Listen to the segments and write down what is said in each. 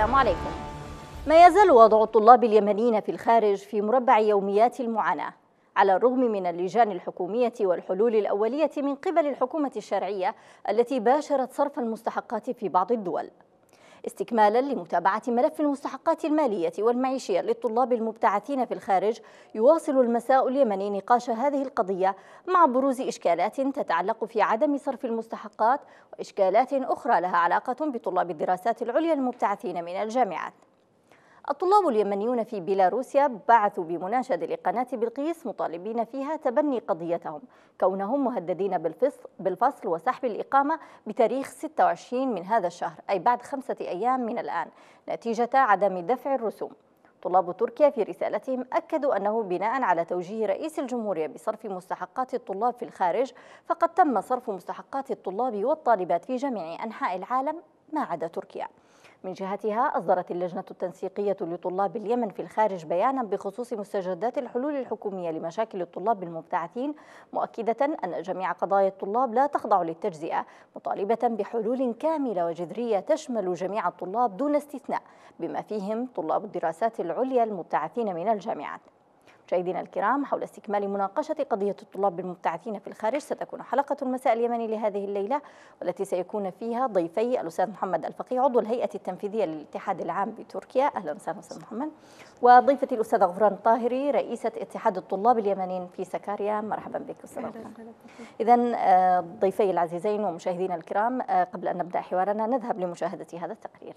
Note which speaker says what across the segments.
Speaker 1: السلام عليكم. ما يزال وضع الطلاب اليمنيين في الخارج في مربع يوميات المعاناة على الرغم من اللجان الحكومية والحلول الأولية من قبل الحكومة الشرعية التي باشرت صرف المستحقات في بعض الدول. استكمالا لمتابعة ملف المستحقات المالية والمعيشية للطلاب المبتعثين في الخارج يواصل المساء اليمني نقاش هذه القضية مع بروز إشكالات تتعلق في عدم صرف المستحقات وإشكالات أخرى لها علاقة بطلاب الدراسات العليا المبتعثين من الجامعات. الطلاب اليمنيون في بيلاروسيا بعثوا بمناشدة لقناة بلقيس مطالبين فيها تبني قضيتهم كونهم مهددين بالفصل, وسحب الإقامة بتاريخ 26 من هذا الشهر أي بعد خمسة أيام من الآن نتيجة عدم دفع الرسوم. طلاب تركيا في رسالتهم أكدوا أنه بناء على توجيه رئيس الجمهورية بصرف مستحقات الطلاب في الخارج فقد تم صرف مستحقات الطلاب والطالبات في جميع أنحاء العالم ما عدا تركيا. من جهتها أصدرت اللجنة التنسيقية لطلاب اليمن في الخارج بيانا بخصوص مستجدات الحلول الحكومية لمشاكل الطلاب المبتعثين مؤكدة أن جميع قضايا الطلاب لا تخضع للتجزئة مطالبة بحلول كاملة وجذرية تشمل جميع الطلاب دون استثناء بما فيهم طلاب الدراسات العليا المبتعثين من الجامعات. مشاهدينا الكرام حول استكمال مناقشة قضية الطلاب المبتعثين في الخارج ستكون حلقة المساء اليمني لهذه الليلة والتي سيكون فيها ضيفي الأستاذ محمد الفقيه عضو الهيئة التنفيذية للاتحاد العام بتركيا. أهلا وسهلا أستاذ محمد. وضيفتي الأستاذ غفران الطاهري رئيسة اتحاد الطلاب اليمنيين في سكاريا. مرحبا بك أستاذ غفران. إذا آه، ضيفي العزيزين ومشاهدينا الكرام آه، قبل أن نبدأ حوارنا نذهب لمشاهدة هذا التقرير.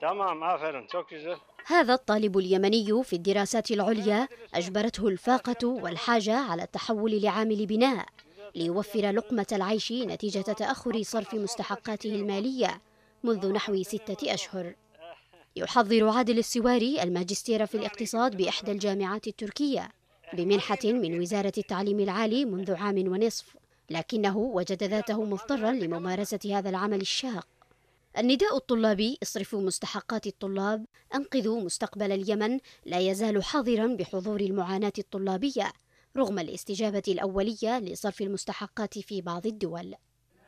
Speaker 2: تمام aferin çok güzel.
Speaker 3: هذا الطالب اليمني في الدراسات العليا أجبرته الفاقة والحاجة على التحول لعامل بناء ليوفر لقمة العيش نتيجة تأخر صرف مستحقاته المالية منذ نحو ستة أشهر. يحضر عادل السواري الماجستير في الاقتصاد بإحدى الجامعات التركية بمنحة من وزارة التعليم العالي منذ عام ونصف لكنه وجد ذاته مضطرا لممارسة هذا العمل الشاق. النداء الطلابي اصرفوا مستحقات الطلاب أنقذوا مستقبل اليمن لا يزال حاضرا بحضور المعاناة الطلابية رغم الاستجابة الأولية لصرف المستحقات في بعض الدول.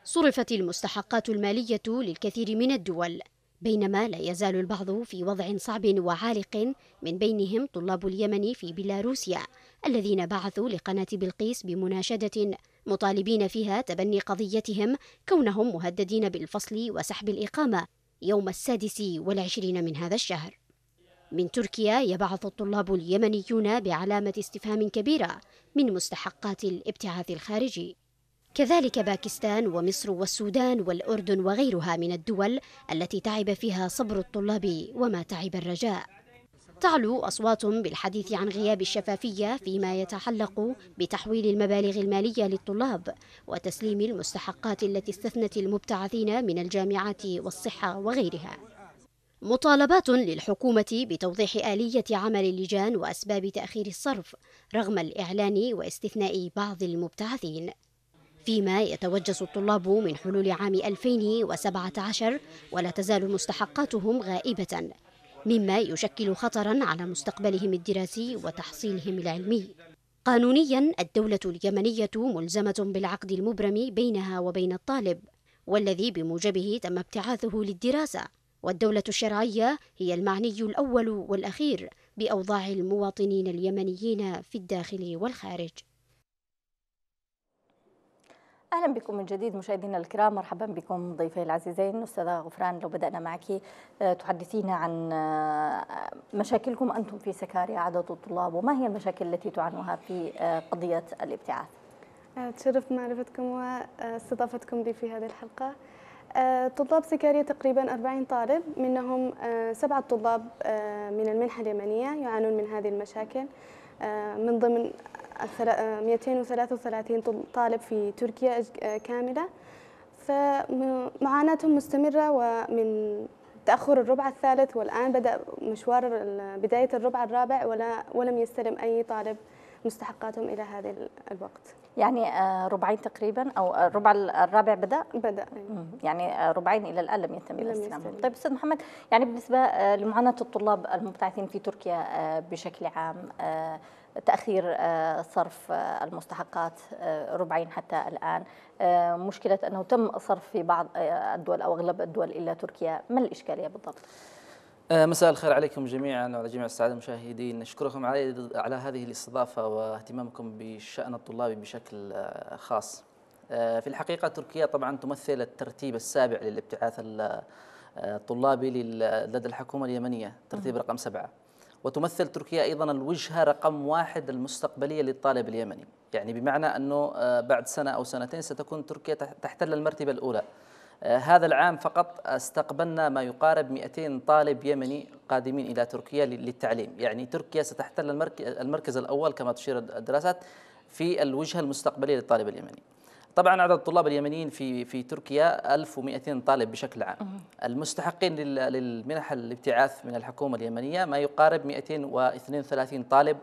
Speaker 3: صرفت المستحقات المالية للكثير من الدول بينما لا يزال البعض في وضع صعب وعالق من بينهم طلاب اليمن في بيلاروسيا الذين بعثوا لقناة بلقيس بمناشدة مطالبين فيها تبني قضيتهم كونهم مهددين بالفصل وسحب الإقامة يوم السادس والعشرين من هذا الشهر. من تركيا يبعث الطلاب اليمنيون بعلامة استفهام كبيرة من مستحقات الابتعاث الخارجي. كذلك باكستان ومصر والسودان والأردن وغيرها من الدول التي تعب فيها صبر الطلاب وما تعب الرجاء. تعلو أصوات بالحديث عن غياب الشفافية فيما يتعلق بتحويل المبالغ المالية للطلاب وتسليم المستحقات التي استثنت المبتعثين من الجامعات والصحة وغيرها. مطالبات للحكومة بتوضيح آلية عمل اللجان وأسباب تأخير الصرف رغم الإعلان واستثناء بعض المبتعثين. فيما يتوجس الطلاب من حلول عام 2017 ولا تزال مستحقاتهم غائبة مما يشكل خطرا على مستقبلهم الدراسي وتحصيلهم العلمي. قانونيا الدولة اليمنية ملزمة بالعقد المبرم بينها وبين الطالب والذي بموجبه تم ابتعاثه للدراسة. والدولة الشرعية هي المعني الأول والأخير بأوضاع المواطنين اليمنيين في الداخل والخارج.
Speaker 1: أهلا بكم من جديد مشاهدينا الكرام مرحبا بكم ضيفي العزيزين. أستاذة غفران لو بدأنا معك آه، تحدثينا عن آه، مشاكلكم أنتم في سكاريا عدد الطلاب وما هي المشاكل التي تعانوها في آه، قضية الابتعاث؟
Speaker 4: تشرف معرفتكم واستضافتكم لي في هذه الحلقة. طلاب سكاريا تقريبا 40 طالب منهم سبعة طلاب من المنحة اليمنية يعانون من هذه المشاكل. من ضمن 233 طالب في تركيا كاملة. فمعاناتهم مستمرة ومن تأخر الربع الثالث والآن بدأ مشوار بداية الربع الرابع ولا ولم يستلم أي طالب مستحقاتهم إلى هذا الوقت.
Speaker 1: يعني آه، ربعين تقريبا أو الربع الرابع بدأ؟
Speaker 4: بدأ.
Speaker 1: يعني ربعين إلى الآن لم يتم الاستلام طيب أستاذ محمد يعني بالنسبة لمعاناة الطلاب المبتعثين في تركيا بشكل عام تأخير صرف المستحقات ربعين حتى الآن. مشكلة أنه تم صرف في بعض الدول أو أغلب الدول إلى تركيا. ما الإشكالية بالضبط؟
Speaker 2: آه، مساء الخير عليكم جميعا وعلى جميع السعادة المشاهدين. نشكركم على على هذه الاستضافة واهتمامكم بالشأن الطلابي بشكل آه، خاص. آه، في الحقيقة تركيا طبعا تمثل الترتيب السابع للابتعاث الطلابي لدى الحكومة اليمنية ترتيب رقم سبعة. وتمثل تركيا أيضا الوجهة رقم واحد المستقبلية للطالب اليمني. يعني بمعنى أنه بعد سنة أو سنتين ستكون تركيا تحتل المرتبة الأولى. آه، هذا العام فقط استقبلنا ما يقارب 200 طالب يمني قادمين إلى تركيا للتعليم. يعني تركيا ستحتل المركز الأول كما تشير الدراسات في الوجهة المستقبلية للطالب اليمني. طبعا عدد الطلاب اليمنيين في في تركيا 1200 طالب بشكل عام. المستحقين للمنح الابتعاث من الحكومة اليمنية ما يقارب 232 طالب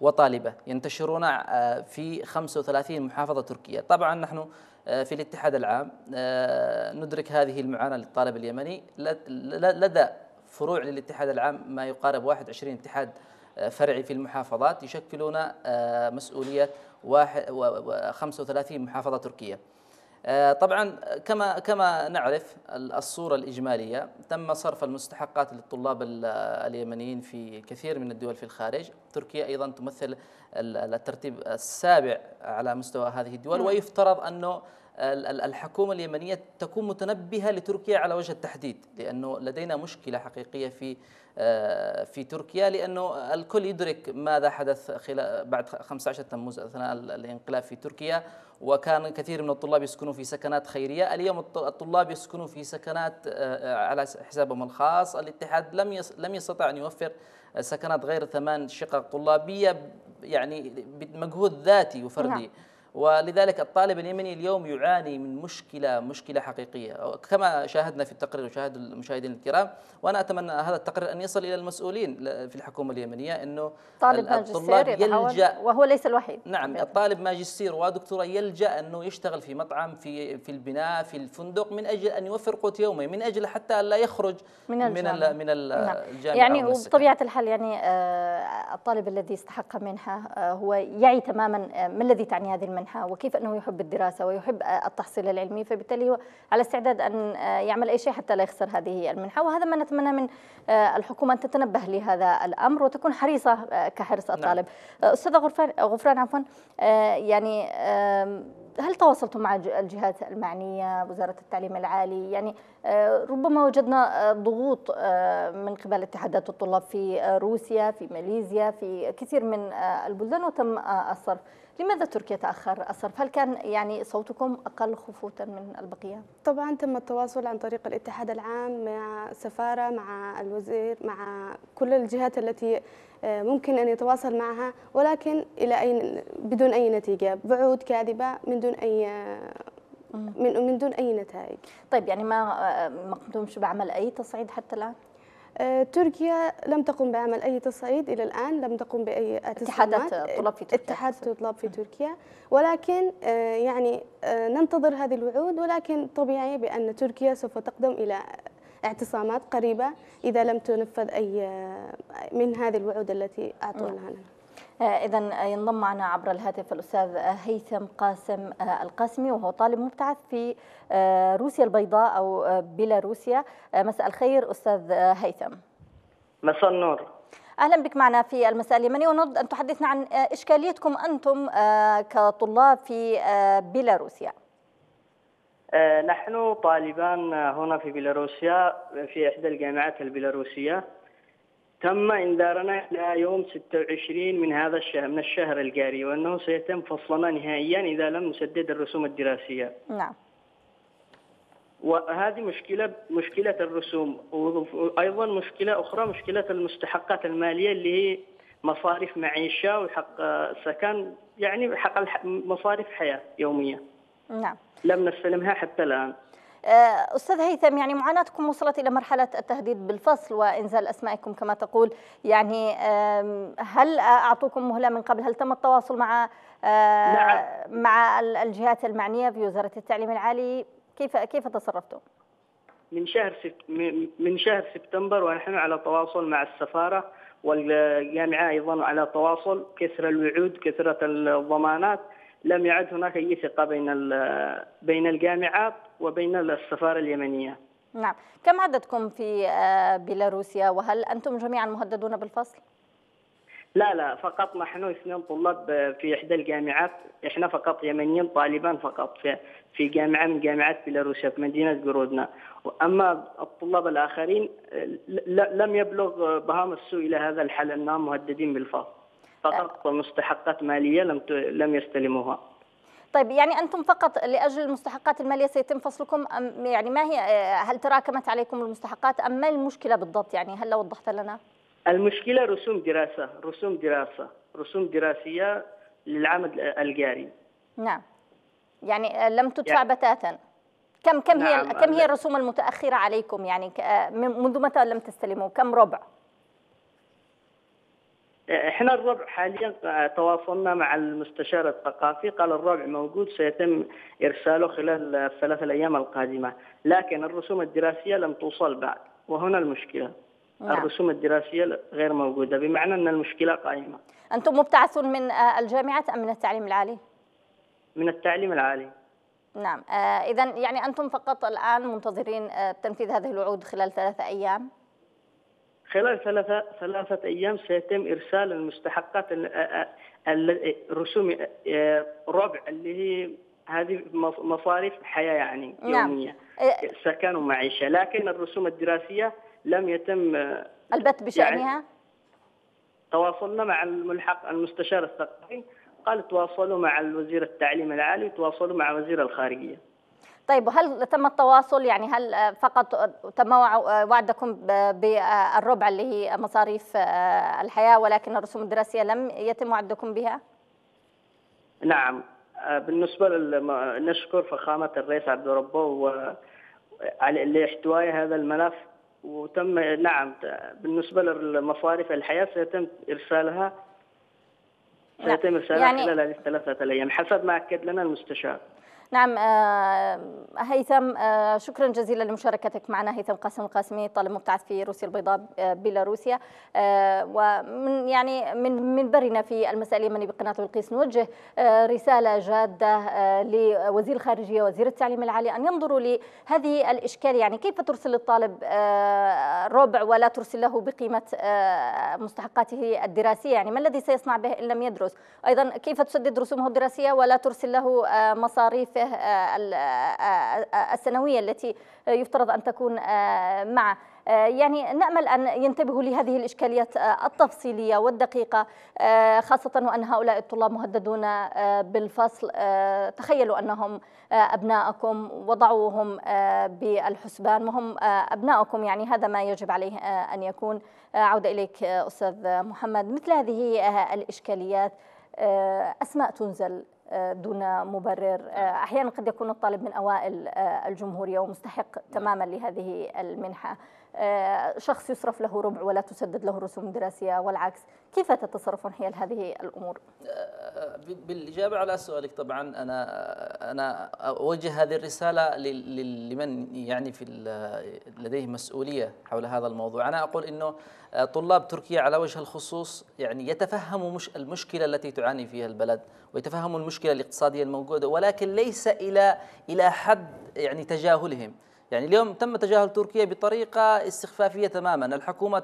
Speaker 2: وطالبة ينتشرون آه، في 35 محافظة تركية. طبعا نحن آه، في الاتحاد العام آه، ندرك هذه المعاناة للطالب اليمني. لدى فروع للاتحاد العام ما يقارب 21 اتحاد فرعي في المحافظات يشكلون مسؤولية 35 محافظة تركية طبعا كما كما نعرف الصورة الإجمالية تم صرف المستحقات للطلاب اليمنيين في كثير من الدول في الخارج تركيا أيضا تمثل الترتيب السابع على مستوى هذه الدول نعم. ويفترض أنه الحكومة اليمنية تكون متنبهة لتركيا على وجه التحديد لأنه لدينا مشكلة حقيقية في آه، في تركيا لأنه الكل يدرك ماذا حدث خلال بعد 15 تموز أثناء الانقلاب في تركيا وكان كثير من الطلاب يسكنون في سكنات خيرية. اليوم الطلاب يسكنون في سكنات آه، على حسابهم الخاص. الاتحاد لم لم يستطع أن يوفر سكنات غير ثمان شقق طلابية يعني بمجهود ذاتي وفردي. نعم. ولذلك الطالب اليمني اليوم يعاني من مشكلة مشكلة حقيقية. كما شاهدنا في التقرير وشاهد المشاهدين الكرام وأنا أتمنى هذا التقرير أن يصل إلى المسؤولين في الحكومة اليمنية إنه
Speaker 1: طالب الطلاب يلجا وهو ليس الوحيد.
Speaker 2: نعم الطالب ماجستير ودكتوراه يلجأ أنه يشتغل في مطعم في في البناء في الفندق من أجل أن يوفر قوت يومي من أجل حتى لا يخرج من الجامعة. من, من نعم. الجامعة
Speaker 1: يعني وبطبيعه الحال يعني آه، الطالب الذي استحق منحه آه، هو يعي تماما آه، ما الذي تعني هذه المنحة؟ منحة وكيف أنه يحب الدراسة ويحب التحصيل العلمي فبالتالي هو على استعداد أن يعمل أي شيء حتى لا يخسر هذه المنحة وهذا ما نتمنى من الحكومة أن تتنبه لهذا الأمر وتكون حريصة كحرص نعم. الطالب نعم. أستاذ غفران غفران عفوا يعني هل تواصلتم مع الجهات المعنية وزارة التعليم العالي يعني ربما وجدنا ضغوط من قبل اتحادات الطلاب في روسيا في ماليزيا في كثير من البلدان وتم الصرف لماذا تركيا تأخر الصرف؟ هل كان يعني صوتكم أقل خفوتا من البقية؟
Speaker 4: طبعا تم التواصل عن طريق الاتحاد العام مع السفارة مع الوزير مع كل الجهات التي آه، ممكن أن يتواصل معها ولكن إلى أي بدون أي نتيجة بعود كاذبة من دون أي من من دون أي نتائج
Speaker 1: طيب يعني ما آه، ما قمتمش بعمل أي تصعيد حتى الآن؟
Speaker 4: آه، تركيا لم تقم بعمل أي تصعيد إلى الآن لم تقم بأي
Speaker 1: اتحادات طلاب في تركيا.
Speaker 4: اتحاد طلاب في تركيا. ولكن آه، يعني آه، ننتظر هذه الوعود ولكن طبيعي بأن تركيا سوف تقدم إلى اعتصامات قريبة إذا لم تنفذ أي من هذه الوعود التي
Speaker 1: آه، إذا ينضم معنا عبر الهاتف الأستاذ هيثم قاسم آه، القاسمي وهو طالب مبتعث في آه، روسيا البيضاء أو بيلاروسيا. مساء الخير أستاذ هيثم.
Speaker 5: مساء النور.
Speaker 1: أهلا بك معنا في المساء اليمني. ونريد أن تحدثنا عن إشكاليتكم أنتم كطلاب في بيلاروسيا.
Speaker 5: نحن طالبان هنا في بيلاروسيا في إحدى الجامعات البيلاروسية. تم إنذارنا إلى يوم 26 من هذا الشهر من الشهر الجاري وأنه سيتم فصلنا نهائيا إذا لم نسدد الرسوم الدراسية.
Speaker 1: نعم.
Speaker 5: وهذه مشكله مشكلة الرسوم وأيضا مشكلة أخرى مشكلة المستحقات المالية اللي هي مصاريف معيشة وحق سكن يعني حق مصاريف حياة يومية.
Speaker 1: نعم.
Speaker 5: لم نستلمها حتى الآن.
Speaker 1: أستاذ هيثم يعني معاناتكم وصلت إلى مرحلة التهديد بالفصل وإنزال أسمائكم كما تقول يعني هل أعطوكم مهلة من قبل هل تم التواصل مع نعم. مع الجهات المعنية في وزارة التعليم العالي كيف كيف تصرفتم؟
Speaker 5: من شهر من شهر سبتمبر ونحن على تواصل مع السفارة والجامعة أيضا على تواصل كثر الوعود كثرة الضمانات لم يعد هناك أي ثقة بين بين الجامعات وبين السفارة اليمنية.
Speaker 1: نعم، كم عددكم في آه، بيلاروسيا؟ وهل أنتم جميعا مهددون بالفصل؟
Speaker 5: لا لا فقط نحن اثنين طلاب في إحدى الجامعات. إحنا فقط يمنيين طالبان فقط في في جامعة من جامعات بيلاروسيا في مدينة جرودنا. وأما الطلاب الآخرين لم يبلغ بهام السوء إلى هذا الحل أنهم مهددين بالفصل. فقط مستحقات مالية لم لم يستلموها.
Speaker 1: طيب يعني أنتم فقط لأجل المستحقات المالية سيتم فصلكم ام يعني ما هي هل تراكمت عليكم المستحقات أم ما المشكلة بالضبط؟ يعني هل لو وضحت لنا؟
Speaker 5: المشكلة رسوم دراسة رسوم دراسة رسوم دراسية للعام الجاري.
Speaker 1: نعم. يعني لم تدفع يعني بتاتا. كم كم نعم هي كم هي الرسوم المتأخرة عليكم؟ يعني منذ متى لم تستلموا؟ كم ربع؟
Speaker 5: إحنا الربع حاليا تواصلنا مع المستشار الثقافي قال الربع موجود سيتم إرساله خلال الثلاث الأيام القادمة لكن الرسوم الدراسية لم توصل بعد وهنا المشكلة. نعم. الرسوم الدراسية غير موجودة بمعنى أن المشكلة قائمة.
Speaker 1: أنتم مبتعثون من الجامعة أم من التعليم العالي؟
Speaker 5: من التعليم العالي.
Speaker 1: نعم. آه اذا يعني أنتم فقط الآن منتظرين آه تنفيذ هذه الوعود خلال ثلاثة أيام؟
Speaker 5: خلال ثلاثة ثلاثة أيام سيتم إرسال المستحقات الرسوم ربع اللي هي هذه مصاريف حياة يعني نعم. يومية. نعم. سكن ومعيشة. لكن الرسوم الدراسية لم يتم
Speaker 1: البت بشأنها؟ يعني
Speaker 5: تواصلنا مع الملحق المستشار الثقافي. قال تواصلوا مع الوزير التعليم العالي تواصلوا مع وزير الخارجية.
Speaker 1: طيب وهل تم التواصل؟ يعني هل فقط تم وعدكم بالربع اللي هي مصاريف الحياة ولكن الرسوم الدراسية لم يتم وعدكم بها؟
Speaker 5: نعم. بالنسبة نشكر فخامة الرئيس عبد ربه لاحتواء هذا الملف. وتم نعم بالنسبة للمصاريف الحياة سيتم إرسالها سيتم إرسالها يعني خلال هذه الثلاثة أيام حسب ما أكد لنا المستشار.
Speaker 1: نعم آه، هيثم آه، شكرا جزيلا لمشاركتك معنا. هيثم قاسم القاسمي طالب مبتعث في روسيا البيضاء آه، بيلاروسيا. ومن يعني من منبرنا في المساء اليمني بقناة بلقيس نوجه رسالة جادة لوزير الخارجية وزير التعليم العالي أن ينظروا لهذه الإشكال. يعني كيف ترسل الطالب ربع ولا ترسل له بقيمة مستحقاته الدراسية؟ يعني ما الذي سيصنع به إن لم يدرس؟ أيضا كيف تسدد رسومه الدراسية ولا ترسل له مصاريفه آه، آه، آه، السنوية التي يفترض أن تكون معه يعني نأمل أن ينتبهوا لهذه الإشكاليات التفصيلية والدقيقة خاصة وأن هؤلاء الطلاب مهددون بالفصل. تخيلوا أنهم أبناءكم وضعوهم بالحسبان وهم أبناءكم. يعني هذا ما يجب عليه أن يكون. عودة إليك أستاذ محمد. مثل هذه الإشكاليات أسماء تنزل. دون مبرر. أحيانا قد يكون الطالب من أوائل الجمهورية ومستحق تماما لهذه المنحة. شخص يصرف له ربع ولا تسدد له رسوم دراسية والعكس. كيف تتصرفون حيال هذه الأمور؟
Speaker 2: بالإجابة على سؤالك طبعا أنا أنا أوجه هذه الرسالة لمن يعني في لديه مسؤولية حول هذا الموضوع. أنا أقول إنه طلاب تركيا على وجه الخصوص يعني يتفهموا مش المشكلة التي تعاني فيها البلد ويتفهموا المشكلة الاقتصادية الموجودة ولكن ليس إلى إلى حد يعني تجاهلهم. يعني اليوم تم تجاهل تركيا بطريقة استخفافية تماما. الحكومة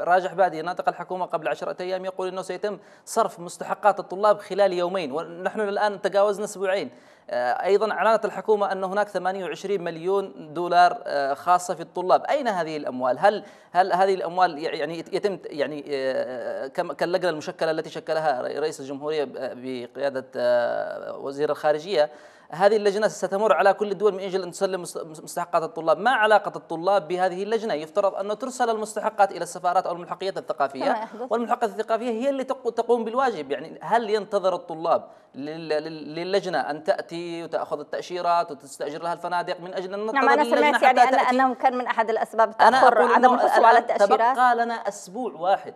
Speaker 2: راجح بادي ناطق الحكومة قبل عشرة أيام يقول أنه سيتم صرف مستحقات الطلاب خلال يومين ونحن الآن تجاوزنا أسبوعين آه، أيضا أعلنت الحكومة أن هناك 28 مليون دولار آه، خاصة في الطلاب، أين هذه الأموال؟ هل هل هذه الأموال يعني يتم يعني آه، كاللجنة المشكلة التي شكلها رئيس الجمهورية بقيادة وزير الخارجية هذه اللجنة ستمر على كل الدول من أجل أن تسلم مستحقات الطلاب. ما علاقة الطلاب بهذه اللجنة؟ يفترض أن ترسل المستحقات إلى السفارات أو الملحقيات الثقافية. والملحقيات الثقافية هي اللي تقوم بالواجب. يعني هل ينتظر الطلاب للجنة أن تأتي تاتي وتأخذ التأشيرات وتستأجر لها الفنادق من أجل أن
Speaker 1: نعم أنا سمعت يعني أن انه كان من أحد الأسباب تأخر عدم الحصول على التاشيرات
Speaker 2: تبقى لنا أسبوع واحد.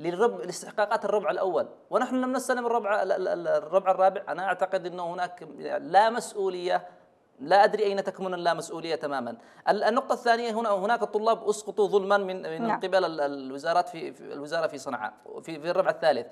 Speaker 2: للربع لاستحقاقات الربع الأول ونحن لم نستلم الربع الربع الرابع أنا أعتقد إنه هناك لا مسؤولية لا أدري أين تكمن اللامسؤوليه تماما. النقطة الثانية هنا هناك طلاب أسقطوا ظلما من من نعم. قبل الوزارات في الوزارة في صنعاء في في الربع الثالث.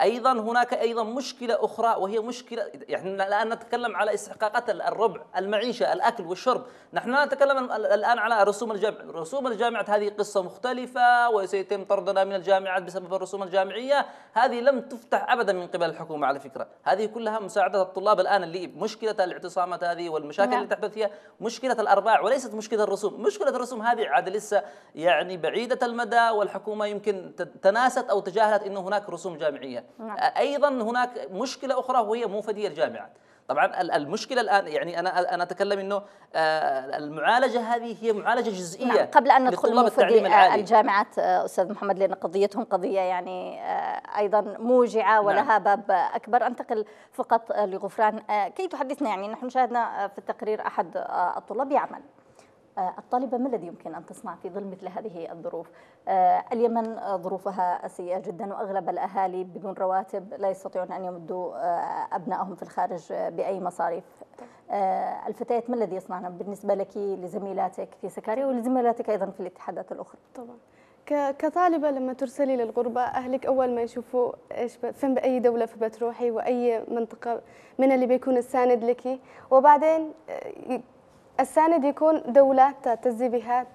Speaker 2: أيضا هناك أيضا مشكلة أخرى وهي مشكلة يعني الآن نتكلم على استحقاقات الربع المعيشة الأكل والشرب. نحن لا نتكلم الآن على رسوم الجامعة. رسوم الجامعة هذه قصة مختلفة وسيتم طردنا من الجامعات بسبب الرسوم الجامعية. هذه لم تفتح ابدا من قبل الحكومة على فكرة. هذه كلها مساعدة الطلاب الآن اللي مشكلة الاعتصامات هذه والمشاكل نعم. اللي تحدث فيها. مشكلة الأرباع وليست مشكلة الرسوم. مشكلة الرسوم هذه عاد لسه يعني بعيدة المدى والحكومة يمكن تناست أو تجاهلت إنه هناك رسوم نعم. أيضا هناك مشكلة أخرى وهي موفدي الجامعات طبعا المشكلة الآن يعني أنا أنا أتكلم إنه آه، المعالجة هذه هي معالجة جزئية نعم
Speaker 1: قبل أن ندخل موفدي الجامعات آه، أستاذ محمد لأن قضيتهم قضية يعني آه، أيضا موجعة ولها نعم. باب أكبر أنتقل فقط لغفران كي تحدثنا يعني نحن شاهدنا في التقرير أحد الطلاب يعمل آه، الطالبة ما الذي يمكن أن تصنع في ظل مثل هذه الظروف؟ آه، اليمن ظروفها سيئة جدا وأغلب الأهالي بدون رواتب لا يستطيعون أن يمدوا آه، أبنائهم في الخارج بأي مصاريف. الفتيات ما الذي يصنعن بالنسبة لك لزميلاتك في سكاريا ولزميلاتك أيضا في الاتحادات الأخرى؟
Speaker 4: طبعا. كطالبة لما ترسلي للغربة أهلك أول ما يشوفوا إيش فين بأي دولة فبتروحي وأي منطقة من اللي بيكون الساند لك. وبعدين الساند يكون دولة تعتزي بها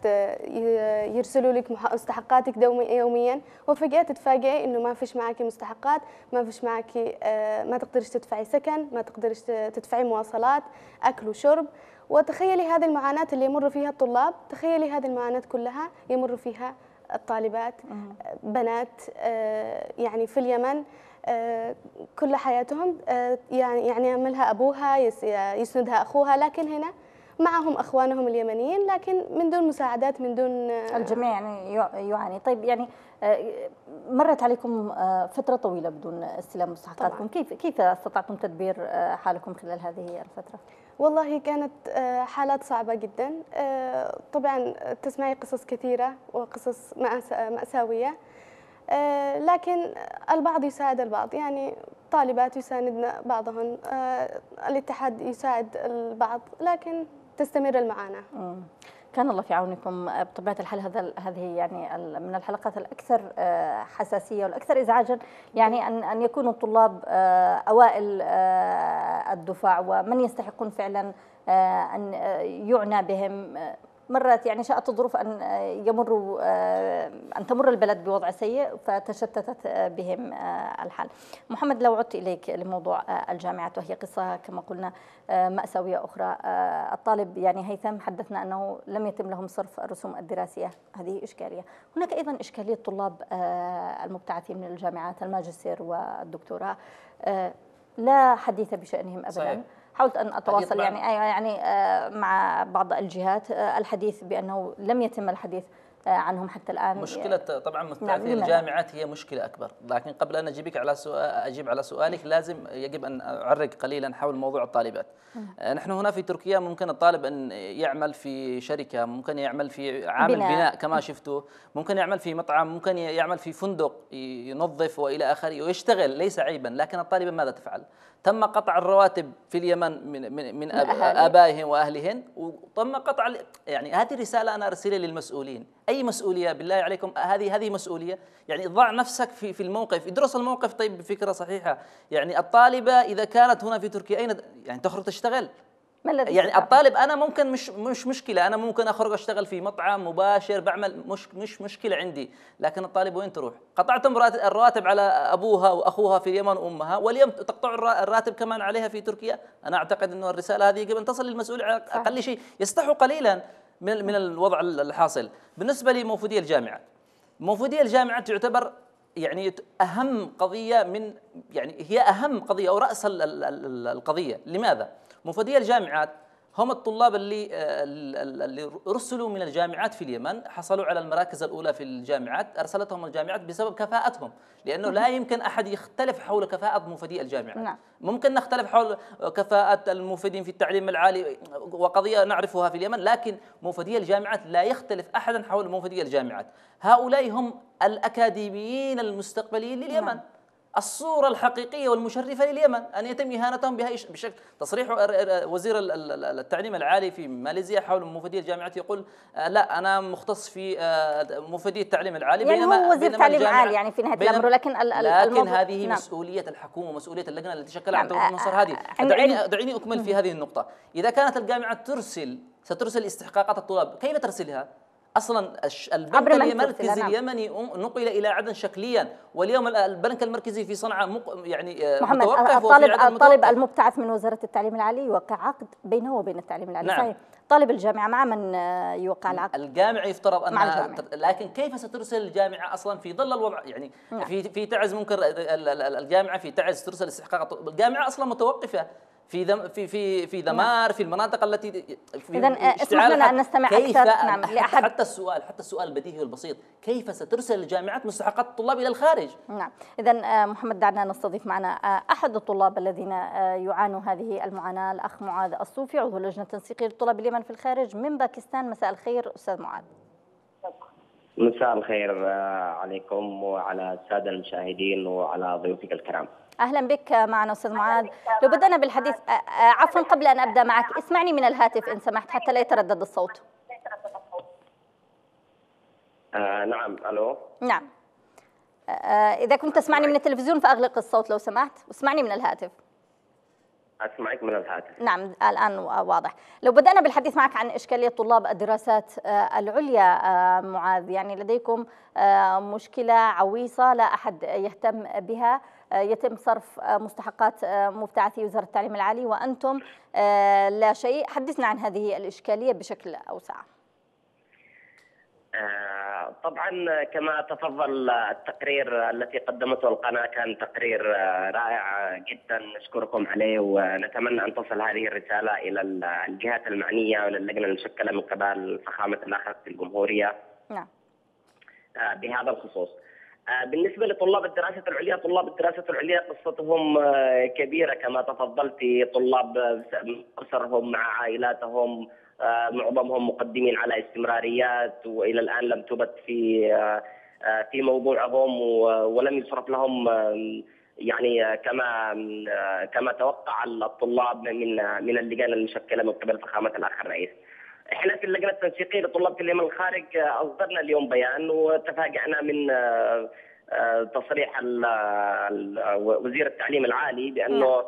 Speaker 4: يرسلوا لك مستحقاتك يوميا وفجأة تتفاجئي إنه ما فيش معك مستحقات ما فيش معك آه، ما تقدرش تدفعي سكن ما تقدرش تدفعي مواصلات أكل وشرب. وتخيلي هذه المعاناة اللي يمر فيها الطلاب تخيلي هذه المعاناة كلها يمر فيها الطالبات بنات آه، يعني في اليمن آه، كل حياتهم يعني يعني يعملها أبوها يسندها أخوها. لكن هنا معهم أخوانهم اليمنيين لكن من دون مساعدات من دون
Speaker 1: آه، الجميع يعني يعاني. طيب يعني آه، مرت عليكم آه، فترة طويلة بدون استلام مستحقاتكم. كيف كيف استطعتم تدبير حالكم خلال هذه الفترة؟
Speaker 4: والله كانت حالات صعبة جدا. طبعا تسمعي قصص كثيرة وقصص مأساوية. لكن البعض يساعد البعض. يعني طالبات يساندن بعضهن. الاتحاد يساعد البعض. لكن تستمر المعاناة.
Speaker 1: كان الله في عونكم. بطبيعة الحال هذا هذه يعني من الحلقات الأكثر آه، حساسية والأكثر إزعاجا يعني أن أن يكونوا الطلاب آه، أوائل آه، الدفع ومن يستحقون فعلا أن يعنى بهم مرت يعني شاءت الظروف أن يمروا أن تمر البلد بوضع سيء فتشتتت بهم الحال. محمد لو عدت إليك لموضوع الجامعات وهي قصة كما قلنا مأساوية أخرى، الطالب يعني هيثم حدثنا أنه لم يتم لهم صرف الرسوم الدراسية، هذه إشكالية. هناك أيضا إشكالية طلاب المبتعثين من الجامعات الماجستير والدكتوراه لا حديث بشأنهم ابدا. صحيح. حاولت أن أتواصل يعني يعني آه، مع بعض الجهات آه، الحديث بأنه لم يتم الحديث. عنهم حتى الآن.
Speaker 2: مشكلة طبعا مستعفي نعم الجامعات هي مشكلة أكبر. لكن قبل أن أجيبك على سؤال أجيب على سؤالك لازم يجب أن أعرق قليلا حول موضوع الطالبات. نحن هنا في تركيا ممكن الطالب أن يعمل في شركة ممكن يعمل في عامل بناء, بناء كما شفتوا. ممكن يعمل في مطعم ممكن يعمل في فندق ينظف وإلى آخره ويشتغل ليس عيبا. لكن الطالبه ماذا تفعل؟ تم قطع الرواتب في اليمن من من من ابائهم وأهلهن وتم قطع يعني هذه رسالة أنا أرسلها للمسؤولين. أي مسؤولية بالله عليكم هذه هذه مسؤولية. يعني ضع نفسك في في الموقف ادرس الموقف. طيب بفكرة صحيحة. يعني الطالبة إذا كانت هنا في تركيا أين يعني تخرج تشتغل؟ ما الذي يعني الطالب أنا ممكن مش مش مشكلة. أنا ممكن أخرج أشتغل في مطعم مباشر بعمل مش مش مشكلة عندي. لكن الطالب وين تروح؟ قطعتم الرواتب على أبوها وأخوها في اليمن وأمها. واليوم تقطع الراتب كمان عليها في تركيا؟ أنا أعتقد إنه الرسالة هذه يجب أن تصل للمسؤول على أقل شيء. يستحوا قليلا. من من الوضع الحاصل. بالنسبة لموفودي الجامعات موفودي الجامعات تعتبر يعني أهم قضية من يعني هي أهم قضية أو رأس القضية. لماذا؟ مفوضيه الجامعات هم الطلاب اللي آه، اللي ارسلوا من الجامعات في اليمن حصلوا على المراكز الأولى في الجامعات أرسلتهم الجامعات بسبب كفاءتهم لأنه لا يمكن أحد يختلف حول كفاءة مفيدي الجامعات نعم. ممكن نختلف حول كفاءة المفيدين في التعليم العالي وقضية نعرفها في اليمن لكن مفيدي الجامعات لا يختلف أحدا حول مفيدي الجامعات هؤلاء هم الأكاديميين المستقبليين لليمن نعم. الصورة الحقيقية والمشرفة لليمن أن يتم إهانتهم بها بشكل تصريح وزير التعليم العالي في ماليزيا حول مفيدي الجامعات يقول آه، لا أنا مختص في آه، مفيدي التعليم العالي
Speaker 1: يعني بينما هو وزير التعليم العالي يعني في نهاية الأمر لكن
Speaker 2: لكن هذه نعم. مسؤولية الحكومة ومسؤولية اللجنة التي شكلها عبد الرحمن نصر هذه دعيني دعيني أكمل في هذه النقطة إذا كانت الجامعة ترسل سترسل استحقاقات الطلاب كيف ترسلها؟ أصلا البنك المركزي اليمني نقل إلى عدن شكليا. واليوم البنك المركزي في صنعاء يعني
Speaker 1: آه، محمد متوقف الطالب الطالب المبتعث من وزارة التعليم العالي يوقع عقد بينه وبين التعليم العالي. نعم. صحيح. طالب الجامعة مع من آه، يوقع العقد؟
Speaker 2: الجامعة يفترض أنها. لكن كيف سترسل الجامعة أصلا في ظل الوضع؟ يعني نعم. في في تعز ممكن الجامعة في تعز ترسل استحقاقات الجامعة أصلا متوقفة. في ذم في في في نعم. دمار في المناطق التي
Speaker 1: اذا آه، اسمح لنا أن نستمع كيف أكثر.
Speaker 2: نعم لأحد حتى السؤال حتى السؤال البديهي والبسيط كيف سترسل الجامعات مستحقات الطلاب إلى الخارج؟
Speaker 1: نعم. اذا آه، محمد دعنا نستضيف معنا آه، أحد الطلاب الذين يعانوا هذه المعاناة الأخ معاذ الصوفي عضو لجنة تنسيقيه للطلاب اليمن في الخارج من باكستان. مساء الخير أستاذ معاذ.
Speaker 6: مساء الخير عليكم وعلى السادة المشاهدين وعلى ضيوفك الكرام.
Speaker 1: أهلا بك معنا أستاذ معاذ. لو بدأنا بالحديث عفوا قبل أن أبدأ معك اسمعني من الهاتف إن سمحت حتى لا يتردد الصوت.
Speaker 6: آه نعم ألو.
Speaker 1: نعم. آه إذا كنت تسمعني من التلفزيون فأغلق الصوت لو سمحت. واسمعني من الهاتف.
Speaker 6: أسمعك من الهاتف.
Speaker 1: نعم الآن واضح. لو بدأنا بالحديث معك عن إشكالية طلاب الدراسات العليا معاذ يعني لديكم مشكلة عويصة لا أحد يهتم بها. يتم صرف مستحقات مبتعثي وزارة التعليم العالي وأنتم لا شيء حدثنا عن هذه الإشكالية بشكل أوسع
Speaker 6: آه، طبعا كما تفضل التقرير التي قدمته القناة كان تقرير آه، رائع جدا نشكركم عليه ونتمنى أن تصل هذه الرسالة إلى الجهات المعنية وإلى اللجنة المشكلة من قبل فخامة الاخ في الجمهورية. نعم. آه، بهذا الخصوص. بالنسبة لطلاب الدراسة العليا، طلاب الدراسة العليا قصتهم كبيرة كما تفضلت طلاب أسرهم مع عائلاتهم آه، معظمهم مقدمين على استمراريات وإلى الآن لم تبت في آه، آه، في موضوعهم ولم يصرف لهم يعني كما كما توقع الطلاب من من اللجان المشكلة من قبل فخامة الأخ الرئيس. إحنا في اللجنة التنسيقية لطلاب اليمن الخارج أصدرنا اليوم بيان وتفاجأنا من تصريح وزير التعليم العالي بأنه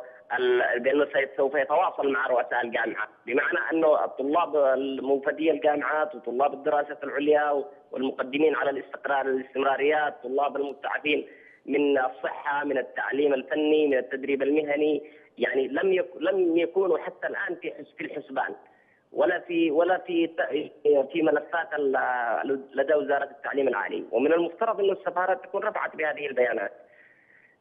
Speaker 6: بأنه سوف يتواصل مع رؤساء الجامعات، بمعنى أنه الطلاب المنفذي الجامعات وطلاب الدراسة العليا والمقدمين على الاستقرار الاستمراريات، طلاب المبتعثين من الصحة، من التعليم الفني، من التدريب المهني، يعني لم لم يكونوا حتى الآن في الحسبان. ولا في ولا في في ملفات لدى وزارة التعليم العالي، ومن المفترض إنه السفاره تكون رفعت بهذه البيانات.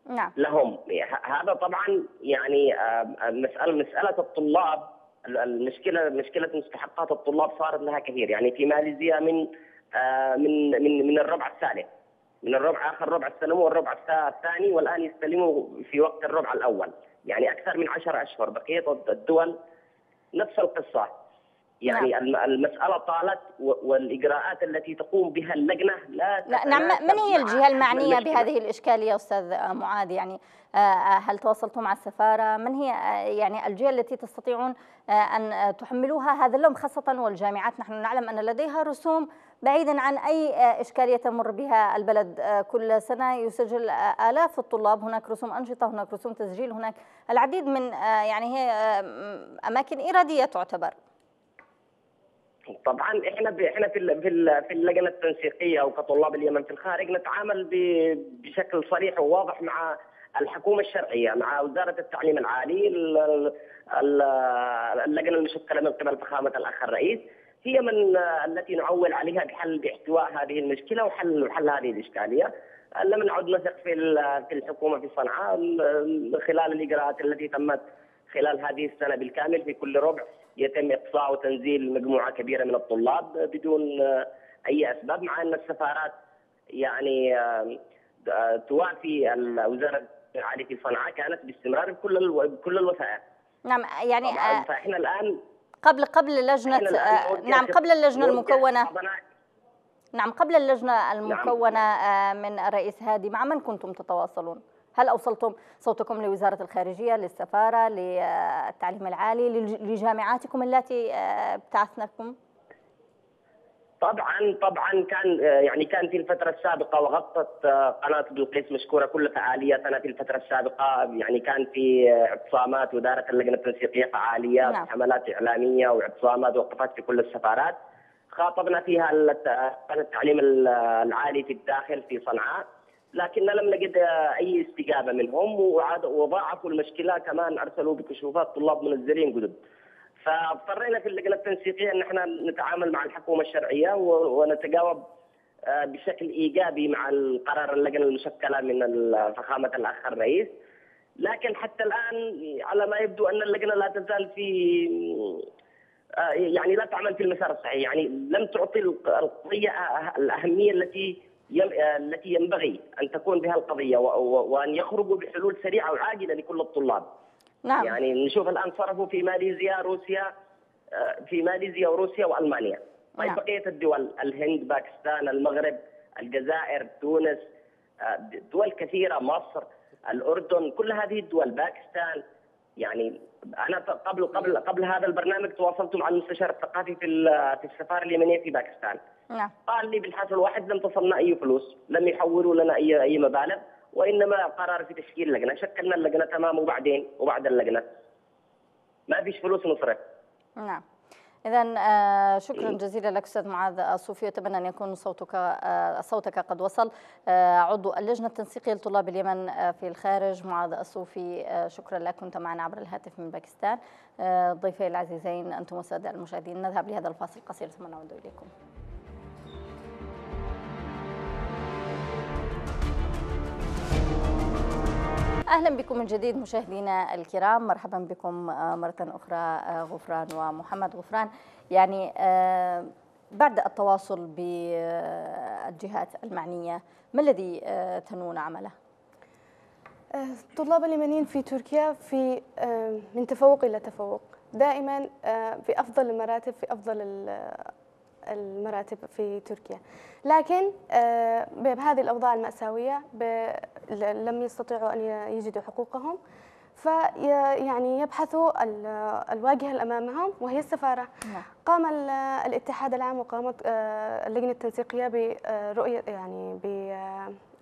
Speaker 6: نعم. لهم. هذا طبعا يعني مسألة مسألة الطلاب المشكلة مشكلة مستحقات الطلاب صارت لها كثير. يعني في ماليزيا من من من من الربع الثالث. من الربع آخر ربع استلموا الربع الثاني والآن يستلموا في وقت الربع الأول. يعني أكثر من 10 أشهر بقية الدول نفس القصة. يعني نعم. المسألة طالت والإجراءات التي تقوم بها اللجنة لا
Speaker 1: لا نعم من هي الجهة المعنية بهذه الإشكالية أستاذ معاذ؟ يعني آه، آه، هل تواصلتم مع السفارة؟ من هي آه، يعني الجهة التي تستطيعون أن تحملوها هذا اللوم خاصة والجامعات؟ نحن نعلم أن لديها رسوم بعيدا عن أي إشكالية تمر بها البلد كل سنة. يسجل آلاف الطلاب هناك رسوم أنشطة هناك رسوم تسجيل هناك العديد من يعني هي أماكن إرادية تعتبر.
Speaker 6: طبعا إحنا إحنا في في في اللجنة التنسيقية أو كطلاب اليمن في الخارج نتعامل بشكل صريح وواضح مع الحكومة الشرعية مع وزارة التعليم العالي اللجنة المشكلة من قبل فخامة الأخ الرئيس هي من التي نعول عليها بحل باحتواء هذه المشكلة وحل وحل هذه الإشكالية. لم نعد نثق في في الحكومة في صنعاء خلال الاجراءات التي تمت خلال هذه السنة بالكامل في كل ربع. يتم إقصاء وتنزيل مجموعة كبيرة من الطلاب بدون أي أسباب مع أن السفارات يعني توافي وزاره العالي في صنعاء كانت باستمرار بكل بكل الوسائل
Speaker 1: نعم يعني
Speaker 6: فإحنا الآن
Speaker 1: قبل قبل لجنه نعم قبل اللجنة المكونة نعم قبل المكونة نعم. من الرئيس هادي مع من كنتم تتواصلون؟ هل أوصلتم صوتكم لوزارة الخارجية للسفارة للتعليم العالي لجامعاتكم التي ابتعثنكم؟
Speaker 6: طبعا طبعا كان يعني كان في الفترة السابقة وغطت قناة بلقيس مشكورة كل فعالياتنا في الفترة السابقة يعني كان في اعتصامات ودارت اللجنة التنسيقية فعاليات نعم. حملات إعلامية واعتصامات وقفات في كل السفارات خاطبنا فيها التعليم العالي في الداخل في صنعاء لكن لم نجد أي استجابة منهم وضاعفوا المشكلة كمان أرسلوا بكشوفات طلاب منزلين جدد. فاضطرينا في اللجنة التنسيقية إن إحنا نتعامل مع الحكومة الشرعية ونتجاوب آه، بشكل إيجابي مع القرار اللجنة المشكلة من فخامه الأخ الرئيس لكن حتى الآن على ما يبدو أن اللجنة لا تزال في آه، يعني لا تعمل في المسار الصحيح يعني لم تعطي القضية الأهمية التي التي ينبغي أن تكون بها القضية وأن يخرجوا بحلول سريعة وعاجلة لكل الطلاب. نعم. يعني نشوف الآن صرفوا في ماليزيا روسيا آه، في ماليزيا وروسيا وألمانيا. طيب نعم. بقية الدول الهند باكستان المغرب الجزائر تونس آه، دول كثيرة مصر الأردن كل هذه الدول باكستان يعني أنا قبل قبل قبل هذا البرنامج تواصلت مع المستشار الثقافي في في السفارة اليمنية في باكستان. نعم. قال لي بالحرف الواحد لم تصلنا أي فلوس، لم يحولوا لنا اي أي مبالغ وإنما قرار في تشكيل لجنة، شكلنا اللجنة تمام وبعدين وبعد اللجنة ما فيش فلوس نصرف.
Speaker 1: نعم. إذا آه، شكرا جزيلا لك أستاذ معاذ الصوفي أتمنى أن يكون صوتك آه، صوتك قد وصل. آه، عضو اللجنة التنسيقية لطلاب اليمن في الخارج معاذ الصوفي شكرا لك. كنت معنا عبر الهاتف من باكستان. ضيفي العزيزين أنتم السادة المشاهدين نذهب لهذا الفاصل القصير ثم نعود إليكم. أهلا بكم من جديد مشاهدينا الكرام. مرحبا بكم آه، مرة أخرى آه، غفران ومحمد غفران. يعني آه، بعد التواصل بالجهات المعنية ما الذي تنوون عمله؟
Speaker 4: الطلاب اليمنيين في تركيا في من تفوق إلى تفوق. دائما في أفضل المراتب في أفضل المراتب في تركيا. لكن آه، بهذه الأوضاع المأساوية لم يستطيعوا أن يجدوا حقوقهم. فيعني يبحثوا الواجهة اللي أمامهم وهي السفارة. نعم. قام الاتحاد العام وقامت آه، اللجنة التنسيقية برؤية يعني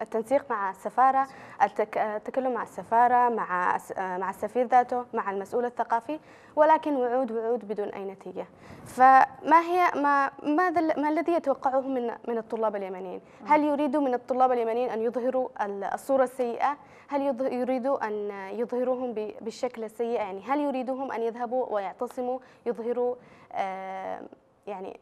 Speaker 4: التنسيق مع السفارة التكلم مع السفارة مع مع السفير ذاته مع المسؤول الثقافي ولكن وعود وعود بدون أي نتيجة. فما هي ما ماذا ما الذي يتوقعه من من الطلاب اليمنيين؟ هل يريدوا من الطلاب اليمنيين أن يظهروا الصورة السيئة؟ هل يريدوا أن يظهروهم بالشكل السيء؟ يعني هل يريدوهم أن يذهبوا ويعتصموا يظهروا آه، يعني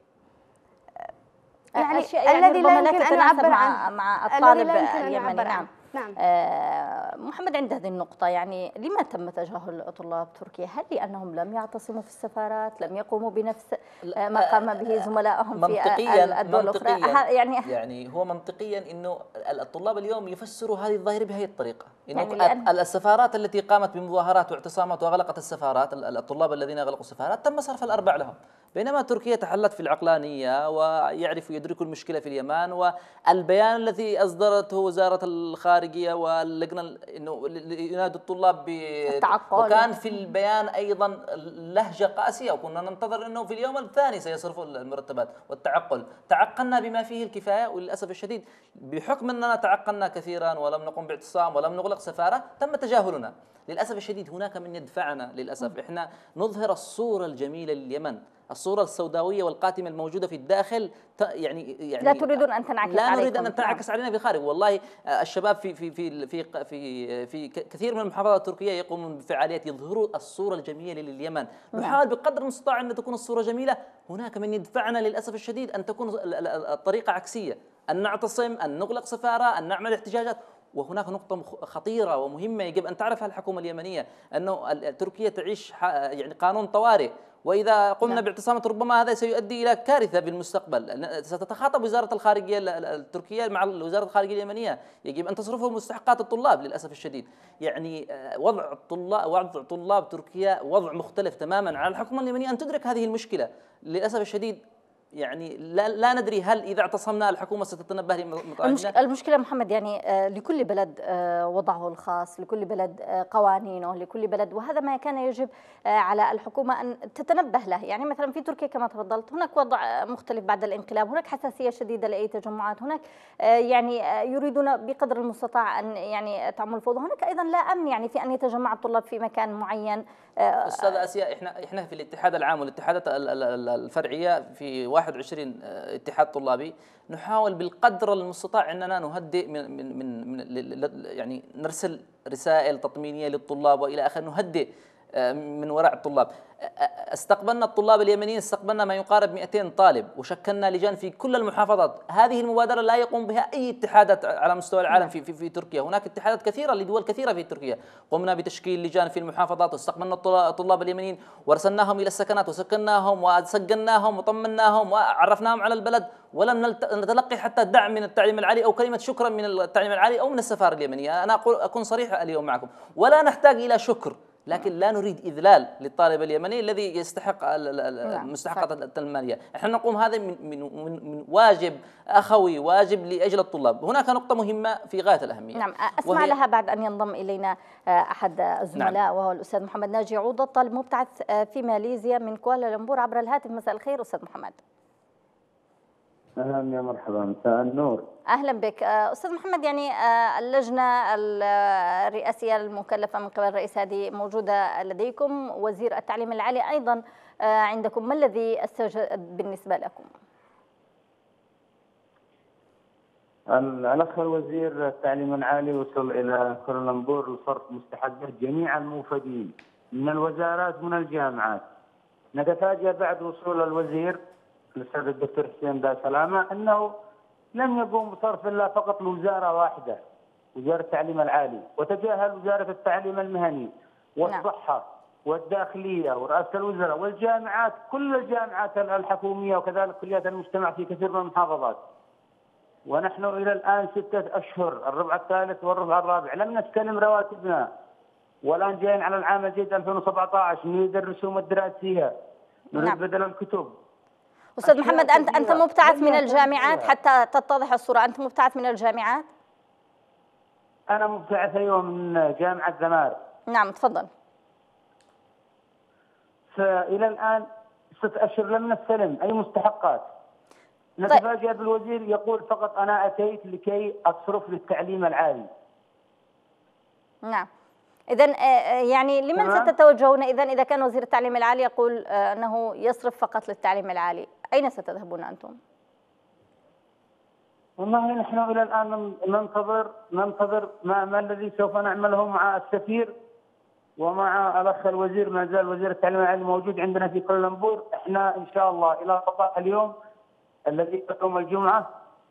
Speaker 1: يعني, يعني الذي لا يمكن أن يعبر مع, مع الطالب اليمني. نعم. نعم. آه محمد عند هذه النقطة يعني لما تم تجاهل طلاب تركيا؟ هل لأنهم لم يعتصموا في السفارات؟ لم يقوموا بنفس آه، ما قام به زملائهم في الدول الأخرى؟
Speaker 2: يعني يعني هو منطقيا أنه الطلاب اليوم يفسروا هذه الظاهرة بهذه الطريقة إنه يعني السفارات التي قامت بمظاهرات واعتصامات وأغلقت السفارات الطلاب الذين أغلقوا السفارات تم صرف الأرباع لهم بينما تركيا تحلت في العقلانية ويعرفوا يدركوا المشكلة في اليمن والبيان الذي أصدرته وزارة الخارجية واللجنة أنه ينادوا الطلاب بالتعقل وكان في البيان أيضا لهجة قاسية. وكنا ننتظر أنه في اليوم الثاني سيصرفوا المرتبات والتعقل. تعقلنا بما فيه الكفاية وللأسف الشديد. بحكم أننا تعقلنا كثيرا ولم نقم باعتصام ولم نغلق سفارة تم تجاهلنا. للأسف الشديد هناك من يدفعنا للأسف. إحنا نظهر الصورة الجميلة لليمن. الصورة السوداوية والقاتمة الموجودة في الداخل
Speaker 1: يعني يعني لا تريدون أن تنعكس
Speaker 2: لا نريد أن تنعكس علينا في الخارج والله آه، الشباب في في في في في, في كثير من المحافظات التركية يقومون بفعاليات يظهروا الصورة الجميلة لليمن. نعم. نحاول بقدر المستطاع أن تكون الصورة جميلة. هناك من يدفعنا للأسف الشديد أن تكون الطريقة عكسية. أن نعتصم أن نغلق سفارة أن نعمل احتجاجات. وهناك نقطة خطيرة ومهمة يجب أن تعرفها الحكومة اليمنية أنه تركيا تعيش يعني قانون طوارئ. وإذا قمنا نعم. باعتصامات ربما هذا سيؤدي إلى كارثة بالمستقبل ستتخاطب وزارة الخارجية التركية مع وزارة الخارجية اليمنية. يجب أن تصرفهم مستحقات الطلاب للأسف الشديد. يعني آه، وضع الطلاب وضع طلاب تركيا وضع مختلف تماما. على الحكومة اليمنية أن تدرك هذه المشكلة. للأسف الشديد يعني لا, لا ندري هل إذا اعتصمنا الحكومة ستتنبه
Speaker 1: لمطالبنا المشكلة محمد يعني آه، لكل بلد آه، وضعه الخاص لكل بلد آه، قوانينه لكل بلد وهذا ما كان يجب على الحكومة أن تتنبه له. يعني مثلا في تركيا كما تفضلت هناك وضع مختلف بعد الانقلاب هناك حساسية شديدة لأي تجمعات هناك يعني يريدون بقدر المستطاع أن يعني تعمل فوضى. هناك أيضا لا أمن يعني في أن يتجمع الطلاب في مكان معين.
Speaker 2: أستاذ أسيا إحنا إحنا في الاتحاد العام والاتحادات الفرعية في 21 آه، اتحاد طلابي نحاول بالقدر المستطاع إننا نهدئ من من من يعني نرسل رسائل تطمينية للطلاب وإلى اخره نهدئ آه، من وراء الطلاب. استقبلنا الطلاب اليمنيين استقبلنا ما يقارب 200 طالب وشكلنا لجان في كل المحافظات. هذه المبادرة لا يقوم بها أي اتحادات على مستوى العالم في, في, في تركيا. هناك اتحادات كثيرة لدول كثيرة في تركيا. قمنا بتشكيل لجان في المحافظات واستقبلنا الطلاب اليمنيين وارسلناهم إلى السكنات وسكناهم وسجلناهم وطمناهم وعرفناهم على البلد. ولم نتلقي حتى دعم من التعليم العالي أو كلمة شكرا من التعليم العالي أو من السفارة اليمنية، أنا أقول أكون صريح اليوم معكم، ولا نحتاج إلى شكر. لكن لا نريد إذلال للطالب اليمني الذي يستحق المستحقات نعم، المالية إحنا نقوم هذا من, من, من واجب أخوي واجب لأجل الطلاب. هناك نقطة مهمة في غاية الأهمية.
Speaker 1: نعم أسمع لها بعد أن ينضم إلينا آه، أحد الزملاء نعم. وهو الأستاذ محمد ناجي عوضة طالب مبتعث آه، في ماليزيا من كوالالمبور عبر الهاتف. مساء الخير أستاذ محمد.
Speaker 7: أهلا يا مرحبا. مساء النور.
Speaker 1: أهلا بك. آه، أستاذ محمد يعني آه، اللجنة الرئاسية المكلفة من قبل الرئيس هذه موجودة لديكم. وزير التعليم العالي أيضا آه، عندكم. ما الذي استجد بالنسبة لكم؟
Speaker 7: الأخ الوزير التعليم العالي وصل إلى كوالالمبور لصرف مستحقات جميع الموفدين من الوزارات ومن الجامعات. نتفاجأ بعد وصول الوزير الاستاذ الدكتور حسين دا سلامة إنه لم يقوم بصرف الا فقط لوزارة واحدة وزارة التعليم العالي وتجاهل وزارة التعليم المهني والصحة والداخلية ورئاسة الوزراء والجامعات كل الجامعات الحكومية وكذلك كليات المجتمع في كثير من المحافظات. ونحن إلى الآن ستة أشهر الربع الثالث والربع الرابع لم نستلم رواتبنا والآن جايين على العام الجديد 2017 نريد الرسوم الدراسية نريد نعم. بدل الكتب
Speaker 1: أستاذ محمد انت أنت مبتعث من الجامعات؟ حتى تتضح الصورة. أنت مبتعث من الجامعات؟
Speaker 7: أنا مبتعث أيوه من جامعة زمار.
Speaker 1: نعم تفضل.
Speaker 7: فالى الآن ست اشهر لم نستلم أي مستحقات. نتفاجأ طيب. بالوزير يقول فقط أنا أتيت لكي اصرف للتعليم العالي.
Speaker 1: نعم. اذا آه، آه، يعني لمن ستتوجهون؟ اذا إذا كان وزير التعليم العالي يقول آه، أنه يصرف فقط للتعليم العالي. أين ستذهبون أنتم؟
Speaker 7: والله نحن إلى الآن ننتظر ننتظر ما, ما الذي سوف نعمله مع السفير ومع الأخ الوزير ما زال وزير التعليم العالي موجود عندنا في كوالالمبور إحنا إن شاء الله إلى قضاء اليوم الذي يوم الجمعة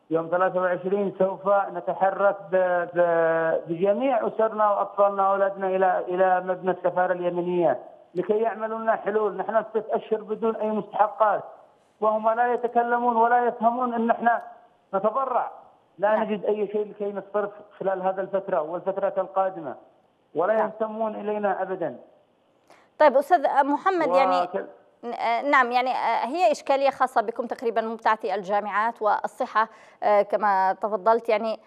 Speaker 7: يوم 23 سوف نتحرك بجميع أسرنا وأطفالنا وأولادنا إلى إلى مبنى السفاره اليمنية لكي يعملوا لنا حلول، نحن ست اشهر بدون أي مستحقات. وهم لا يتكلمون ولا يفهمون إن إحنا نتضرع، لا نعم. نجد أي شيء لكي نصرف خلال هذا الفترة والفترات القادمة ولا نعم. يهتمون إلينا ابدا.
Speaker 1: طيب أستاذ محمد يعني نعم يعني آه، هي إشكالية خاصة بكم تقريبا مبتعثي الجامعات والصحة آه، كما تفضلت. يعني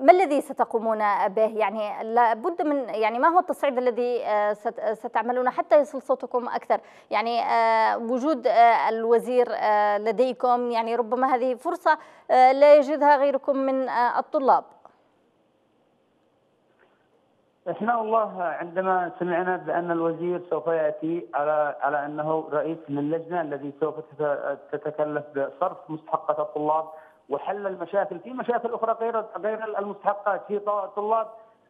Speaker 1: ما الذي ستقومون به؟ يعني لابد من يعني ما هو التصعيد الذي ستعملونه حتى يصل صوتكم أكثر؟ يعني وجود الوزير لديكم يعني ربما هذه فرصة لا يجدها غيركم من الطلاب.
Speaker 7: إحنا والله عندما سمعنا بأن الوزير سوف يأتي على على أنه رئيس للجنه الذي سوف تتكلف بصرف مستحقات الطلاب وحل المشاكل، في مشاكل أخرى غير غير المستحقات، في طلاب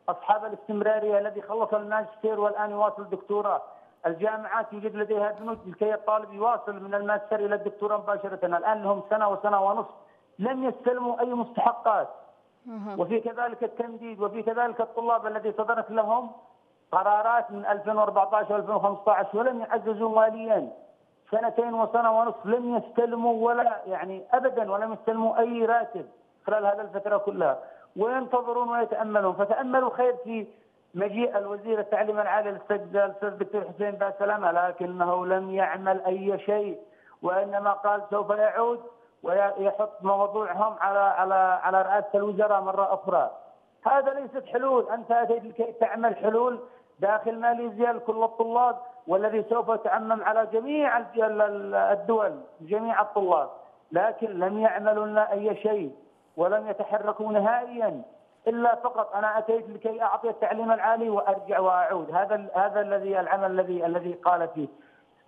Speaker 7: أصحاب الاستمرارية الذي خلص الماجستير والآن يواصل الدكتوراه، الجامعات يوجد لديها بنود لكي الطالب يواصل من الماستر إلى الدكتوراه مباشرة، الآن لهم سنة وسنة ونصف لم يستلموا أي مستحقات. وفي كذلك التمديد وفي كذلك الطلاب الذي صدرت لهم قرارات من 2014 و2015 ولم يعززوا ماليا. سنتين وسنة ونصف لم يستلموا ولا يعني ابدا ولم يستلموا أي راتب خلال هذه الفترة كلها. وينتظرون ويتأملون. فتأملوا خير في مجيء الوزير التعليم العالي الاستاذ الدكتور حسين باسلامة لكنه لم يعمل أي شيء. وإنما قال سوف يعود ويحط موضوعهم على على على رئاسه الوزراء مرة أخرى. هذا ليست حلول، أنت أتيت لكي تعمل حلول داخل ماليزيا لكل الطلاب والذي سوف تعمم على جميع الدول جميع الطلاب، لكن لم يعملوا لنا أي شيء ولم يتحركوا نهائيا إلا فقط أنا أتيت لكي أعطي التعليم العالي وأرجع وأعود، هذا هذا الذي العمل الذي الذي قال فيه.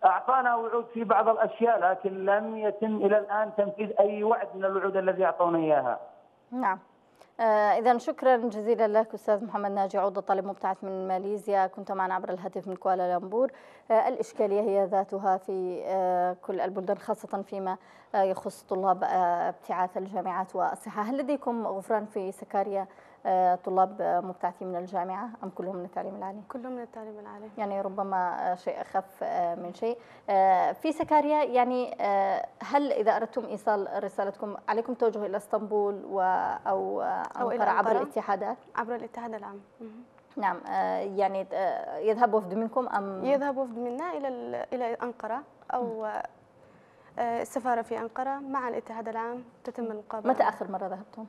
Speaker 7: أعطانا وعود في بعض الأشياء لكن لم يتم إلى الآن تنفيذ أي وعد من الوعود الذي أعطونا إياها.
Speaker 1: نعم. آه اذا شكرا جزيلا لك أستاذ محمد ناجي عوض طالب مبتعث من ماليزيا كنت معنا عبر الهاتف من كوالالمبور آه الإشكالية هي ذاتها في آه كل البلدان خاصة فيما آه يخص طلاب آه ابتعاث الجامعات والصحه هل لديكم غفران في سكاريا طلاب مبتعثين من الجامعة أم كلهم من التعليم العالي؟
Speaker 4: كلهم من التعليم العالي.
Speaker 1: يعني ربما شيء أخف آه، من شيء. آه، في سكاريا يعني هل إذا أردتم إيصال رسالتكم عليكم توجه إلى إسطنبول و أو, أو إلى عبر الاتحادات؟
Speaker 4: عبر الاتحاد العام.
Speaker 1: نعم يعني يذهب وفد منكم أم؟
Speaker 4: يذهب وفد منا إلى إلى أنقرة أو السفارة في أنقرة مع الاتحاد العام تتم المقابلة.
Speaker 1: متى آخر مرة ذهبتم؟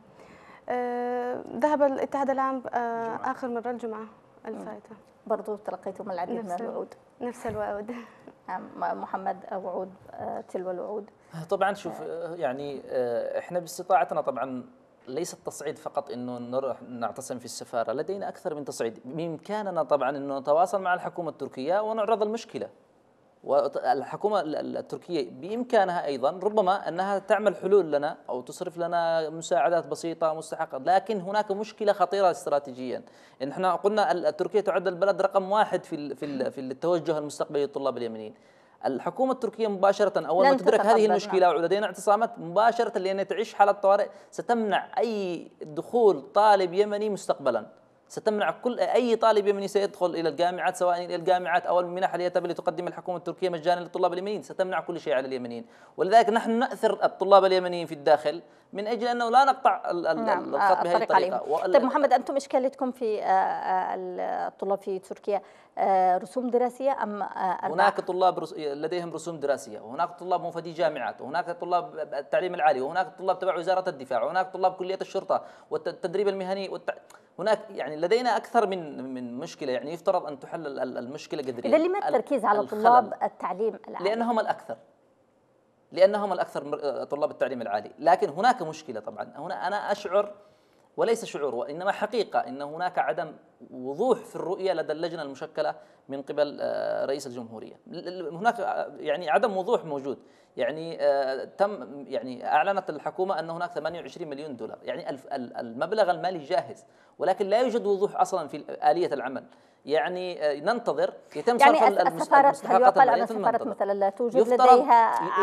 Speaker 4: آه، ذهب الاتحاد العام آه، آخر مرة الجمعة الفائته
Speaker 1: برضو تلقيتم العديد من الوعود.
Speaker 4: نفس الوعود.
Speaker 1: نعم محمد وعود آه، تلو الوعود.
Speaker 2: طبعا شوف يعني إحنا باستطاعتنا طبعا ليس التصعيد فقط إنه نروح نعتصم في السفارة، لدينا أكثر من تصعيد، بإمكاننا طبعا إنه نتواصل مع الحكومة التركية ونعرض المشكلة. والحكومة التركية بإمكانها أيضا ربما أنها تعمل حلول لنا أو تصرف لنا مساعدات بسيطة مستحقة لكن هناك مشكلة خطيرة استراتيجيا. إن إحنا قلنا تركيا تعد البلد رقم واحد في في في التوجه المستقبلي للطلاب اليمنيين. الحكومة التركية مباشرة أول ما تدرك هذه المشكلة ولدينا اعتصامات مباشرة لأن تعيش حالة طوارئ ستمنع أي دخول طالب يمني مستقبلا. ستمنع كل أي طالب يمني سيدخل إلى الجامعات سواء إلى الجامعات أو المنح التي التي تقدم الحكومة التركية مجانا للطلاب اليمنيين. ستمنع كل شيء على اليمنيين. ولذلك نحن نأثر الطلاب اليمنيين في الداخل من أجل أنه لا نقطع نعم. الخط بهذه الطريقة.
Speaker 1: طيب محمد أنتم اشكاليتكم في آه، آه، الطلاب في تركيا؟ آه، رسوم دراسية أم
Speaker 2: هناك طلاب لديهم رسوم دراسية وهناك طلاب مفيدي جامعات وهناك طلاب التعليم العالي وهناك طلاب تبع وزارة الدفاع وهناك طلاب كلية الشرطة والتدريب المهني والت... هناك يعني لدينا أكثر من من مشكلة يعني يفترض أن تحل المشكلة قدريا
Speaker 1: إذا لما التركيز على طلاب التعليم
Speaker 2: العالي؟ لأنهم الأكثر. لأنهم الأكثر طلاب التعليم العالي، لكن هناك مشكلة طبعا، هنا أنا أشعر وليس شعور وإنما حقيقة إن هناك عدم وضوح في الرؤية لدى اللجنة المشكلة من قبل آه، رئيس الجمهورية. هناك يعني عدم وضوح موجود، يعني آه، تم يعني أعلنت الحكومة أن هناك 28 مليون دولار، يعني المبلغ المالي جاهز ولكن لا يوجد وضوح أصلا في آلية العمل. يعني آه، ننتظر
Speaker 1: يتم يعني صرف السفارة هل يقال أن السفارة مثلا لا توجد لديها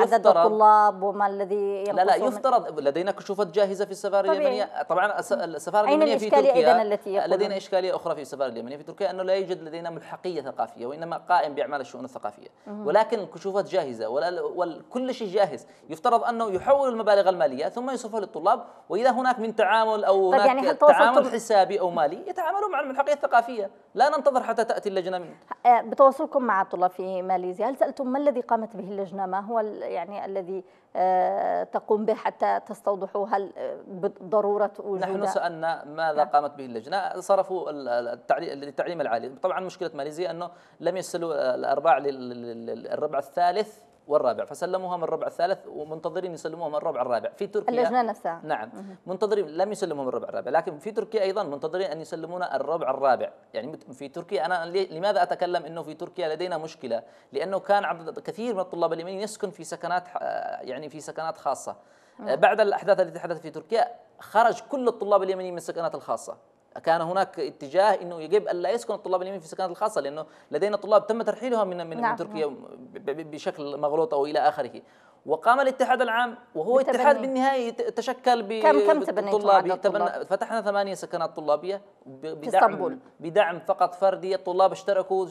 Speaker 1: عدد الطلاب وما الذي
Speaker 2: لا لا يفترض لدينا كشوفات جاهزة في السفارة اليمنية. طبعا السفارة اليمنية في تركيا التي لدينا إشكالية أخرى في السفارة اليمنية في تركيا أنه لا يوجد لدينا ملحقية ثقافية وإنما قائم بأعمال الشؤون الثقافية. ولكن الكشوفات جاهزة وكل شيء جاهز. يفترض أنه يحول المبالغ المالية ثم يصرفها للطلاب وإذا هناك من تعامل أو طيب هناك يعني تعامل حسابي أو مالي يتعاملوا مع الملحقية الثقافية. لا ننتظر حتى تأتي اللجنة من
Speaker 1: آه، بتواصلكم مع الطلاب في ماليزيا. هل سألتم ما الذي قامت به اللجنة؟ ما هو يعني الذي آه، تقوم به حتى تستوضحوا هل آه، بضرورة وجود
Speaker 2: نحن سألنا ماذا نعم. قامت به اللجنة. صرفوا التعليم العالي. طبعا مشكلة ماليزيا أنه لم يسلوا الأرباع للربع الثالث والرابع فسلموها من الربع الثالث ومنتظرين يسلموها من الربع الرابع. في تركيا
Speaker 1: اللجنه نفسها.
Speaker 2: نعم منتظرين لم يسلموها من الربع الرابع لكن في تركيا أيضا منتظرين أن يسلمونا الربع الرابع. يعني في تركيا أنا لماذا أتكلم إنه في تركيا لدينا مشكلة؟ لأنه كان عدد كثير من الطلاب اليمنيين يسكن في سكنات يعني في سكنات خاصة. بعد الأحداث التي حدثت في تركيا خرج كل الطلاب اليمنيين من السكنات الخاصة. كان هناك اتجاه إنه يجب أن لا يسكن الطلاب اليمين في السكنات الخاصة لأنه لدينا طلاب تم ترحيلهم من من,
Speaker 1: نعم.
Speaker 2: من تركيا بشكل مغلوط أو إلى آخره وقام الاتحاد العام وهو
Speaker 1: بالتبني.
Speaker 2: اتحاد بالنهاية تشكل ب
Speaker 1: كم- كم الطلاب؟
Speaker 2: تبنى- فتحنا ثمانية سكنات طلابية ب-
Speaker 1: اسطنبول.
Speaker 2: بدعم بدعم فقط فردي الطلاب اشتركوا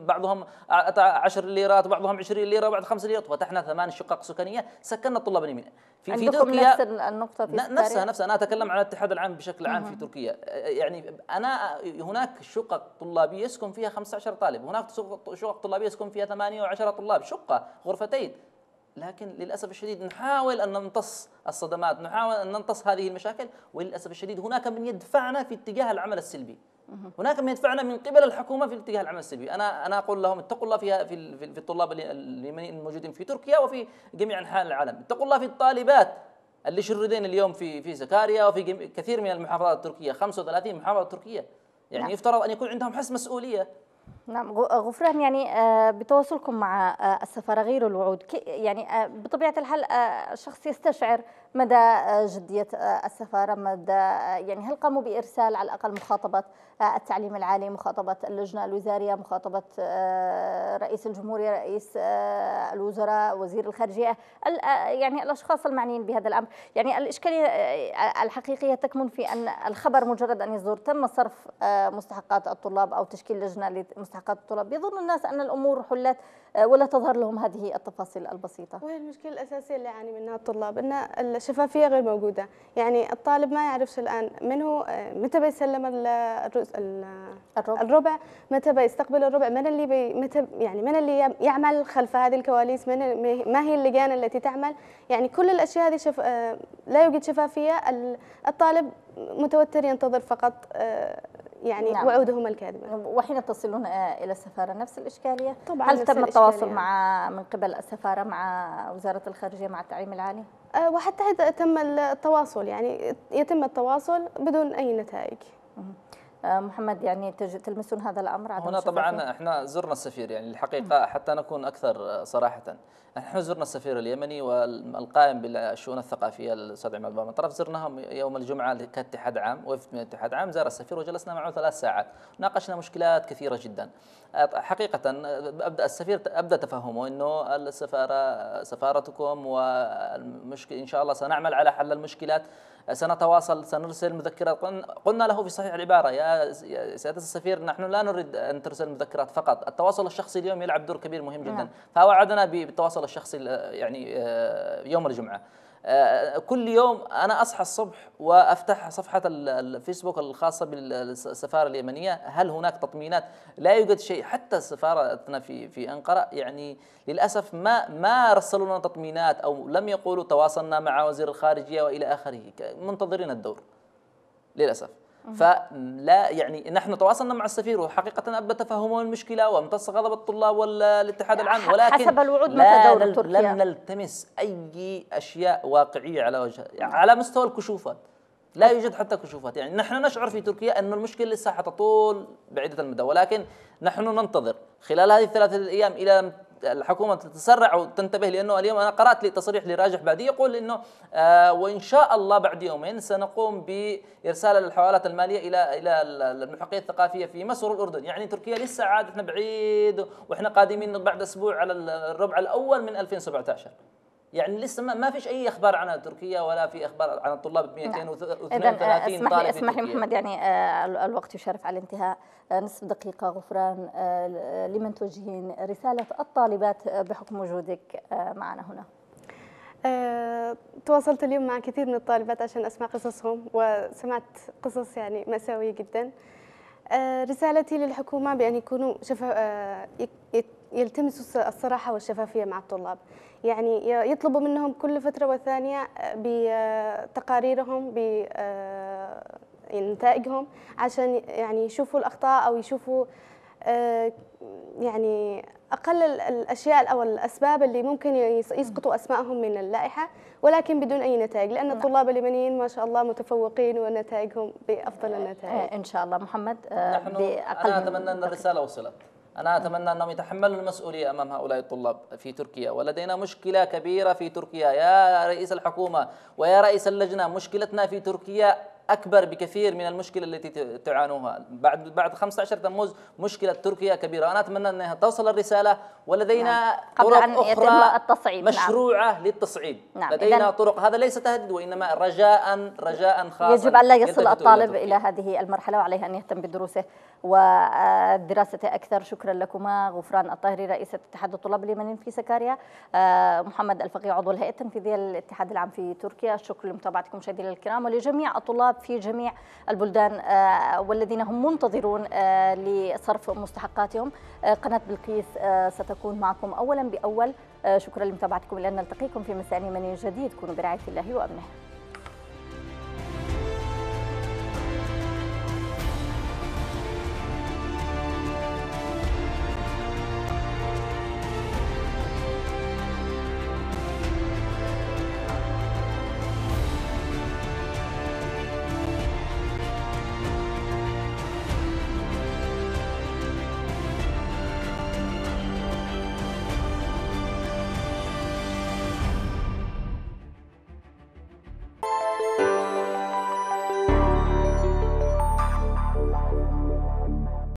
Speaker 2: بعضهم 10 ليرات بعضهم 20 ليرة بعض 5 ليرات فتحنا ثمان شقق سكنية سكننا الطلاب اليمين في في تركيا
Speaker 1: نفس النقطة في؟
Speaker 2: نفسها نفسها. أنا أتكلم عن الاتحاد العام بشكل عام في تركيا. يعني أنا هناك شقق طلابية يسكن فيها 15 طالب. هناك شقق شقق طلابية يسكن فيها 8 و10 طلاب. شقة غرفتين. لكن للأسف الشديد نحاول أن نمتص الصدمات نحاول أن نمتص هذه المشاكل. وللأسف الشديد هناك من يدفعنا في اتجاه العمل السلبي. هناك من يدفعنا من قبل الحكومة في اتجاه العمل السلبي. أنا أنا أقول لهم اتقوا الله فيها في في في الطلاب اللي- اليمنيين الموجودين في تركيا وفي جميع أنحاء العالم. اتقوا الله في الطالبات اللي شردين اليوم في في سكاريا وفي كثير من المحافظات التركية. 35 محافظة تركية. يعني
Speaker 1: نعم.
Speaker 2: يفترض أن يكون عندهم حس مسؤولية.
Speaker 1: نعم. غفران يعني آه، بتواصلكم مع آه، السفارة غير الوعود. يعني آه، بطبيعة الحال الشخص يستشعر مدى آه، جدية آه، السفارة مدى آه، يعني هل قاموا بإرسال على الأقل مخاطبة التعليم العالي مخاطبة اللجنة الوزارية مخاطبة رئيس الجمهورية رئيس الوزراء وزير الخارجية ال- يعني الأشخاص المعنيين بهذا الأمر؟ يعني الإشكالية الحقيقية تكمن في أن الخبر مجرد أن يصدر تم صرف مستحقات الطلاب أو تشكيل لجنة لمستحقات الطلاب. يظن الناس أن الأمور حلت ولا تظهر لهم هذه التفاصيل البسيطة؟
Speaker 4: وهي المشكلة الأساسية اللي يعاني منها الطلاب أن الشفافية غير موجودة. يعني الطالب ما يعرفش الآن من هو آه، متى بيسلم
Speaker 1: الربع.
Speaker 4: الربع متى بيستقبل الربع من اللي بي متى يعني من اللي يعمل خلف هذه الكواليس من ما هي اللجان التي تعمل. يعني كل الأشياء هذه شف آه، لا يوجد شفافية. ال- الطالب متوتر ينتظر فقط آه، يعني
Speaker 1: نعم.
Speaker 4: وعودهم الكاذبة
Speaker 1: وحين تصلون آه، إلى السفارة نفس الإشكالية
Speaker 4: طبعاً
Speaker 1: هل تم التواصل. مع من قبل السفارة مع وزارة الخارجية مع التعليم العالي
Speaker 4: آه، وحتى تم التواصل يعني يتم التواصل بدون أي نتائج
Speaker 1: محمد يعني تلمسون هذا الأمر عدم
Speaker 2: هنا؟ طبعا إحنا زرنا السفير يعني الحقيقة حتى نكون أكثر صراحة. نحن زرنا السفير اليمني والقائم بالشؤون الثقافية الاستاذ عماد بن طرف زرناهم يوم الجمعة كاتحاد عام وفد من الاتحاد عام زار السفير وجلسنا معه ثلاث ساعات. ناقشنا مشكلات كثيرة جدا. حقيقه أبدأ السفير أبدأ تفهمه إنه السفاره سفارتكم والمشكلة إن شاء الله سنعمل على حل المشكلات. سنتواصل سنرسل مذكرات. قلنا- له في صحيح العبارة يا يا سيادة السفير نحن لا نريد أن ترسل مذكرات فقط. التواصل الشخصي اليوم يلعب دور كبير مهم جدا.
Speaker 1: نعم.
Speaker 2: فوعدنا بالتواصل الشخصي ال- يعني آه، يوم الجمعة. كل يوم أنا أصحى الصبح وأفتح صفحة ال- الفيسبوك الخاصة بالسفارة اليمنية. هل هناك تطمينات؟ لا يوجد شيء. حتى سفارتنا في في أنقرة يعني للأسف ما ما رسلوا لنا تطمينات أو لم يقولوا تواصلنا مع وزير الخارجية وإلى آخره. ك- منتظرين الدور. للأسف. فلا يعني نحن تواصلنا مع السفير وحقيقة ابدى تفهمه المشكلة وامتص غضب الطلاب والاتحاد العام ولكن
Speaker 1: حسب الوعود
Speaker 2: لا
Speaker 1: متى دور؟
Speaker 2: لم نلتمس أي أشياء واقعية على وجه على مستوى الكشوفات لا يوجد حتى كشوفات يعني نحن نشعر في تركيا أن المشكلة لسه حتطول بعيدة المدى ولكن نحن ننتظر خلال هذه الثلاثة الأيام إلى الحكومة تتسرع وتنتبه لأنه اليوم أنا قرأت لي تصريح لراجح بعدي يقول أنه آه وإن شاء الله بعد يومين سنقوم بإرسال الحوالات المالية إلى إلى المحقية الثقافية في مصر والأردن. يعني تركيا لسه عاد إحنا بعيد وإحنا قادمين بعد أسبوع على الربع الأول من 2017 يعني لسه ما, ما فيش أي أخبار عن تركيا ولا في أخبار عن الطلاب 232
Speaker 1: اذا اسمح
Speaker 2: طالب
Speaker 1: لي
Speaker 2: في
Speaker 1: اسمح لي
Speaker 2: تركيا.
Speaker 1: محمد يعني آه، ال- الوقت يشرف على الانتهاء آه، نصف دقيقة. غفران آه، لمن توجهين. رسالة الطالبات آه، بحكم وجودك آه، معنا هنا.
Speaker 4: آه، تواصلت اليوم مع كثير من الطالبات عشان أسمع قصصهم وسمعت قصص يعني مأساوية جدا. آه، رسالتي للحكومة بأن يكونوا شفا آه، يلتمسوا الص- الصراحة والشفافية مع الطلاب. يعني يطلبوا منهم كل فترة والثانية بتقاريرهم بنتائجهم عشان يعني يشوفوا الأخطاء أو يشوفوا آه، يعني أقل ال- الأشياء أو الأسباب اللي ممكن يس- يسقطوا أسمائهم من اللائحة ولكن بدون أي نتائج. لأن الطلاب اليمنيين ما شاء الله متفوقين ونتائجهم بأفضل النتائج.
Speaker 1: آه، إن شاء الله. محمد آه،
Speaker 2: نحن أتمنى أن
Speaker 1: دقيقة.
Speaker 2: الرسالة وصلت. أنا أتمنى أنهم يتحملوا المسؤولية أمام هؤلاء الطلاب في تركيا ولدينا مشكلة كبيرة في تركيا يا رئيس الحكومة ويا رئيس اللجنة مشكلتنا في تركيا أكبر بكثير من المشكلة التي تعانوها بعد بعد 15 تموز مشكلة تركيا كبيرة أنا أتمنى انها توصل الرسالة ولدينا
Speaker 1: نعم. قبل
Speaker 2: طرق
Speaker 1: أن يتم
Speaker 2: أخرى
Speaker 1: التصعيد. نعم.
Speaker 2: مشروعة للتصعيد
Speaker 1: نعم.
Speaker 2: لدينا
Speaker 1: إذن-
Speaker 2: طرق هذا ليس تهديد وإنما رجاء رجاء خاصا
Speaker 1: يجب أن لا يصل الطالب. إلى هذه المرحلة وعليه أن يهتم بدروسه والدراسة أكثر. شكرا لكما. غفران الطاهري رئيس اتحاد الطلاب اليمنيين في سكاريا. آه، محمد الفقيه عضو الهيئة التنفيذية للاتحاد العام في تركيا. شكرا لمتابعتكم مشاهدينا الكرام. ولجميع الطلاب في جميع البلدان آه، والذين هم منتظرون آه، لصرف مستحقاتهم. قناة بلقيس ستكون معكم أولا بأول. شكرا لمتابعتكم. إلى أن نلتقيكم في مساء يمني جديد. كونوا برعاية الله وأمنه.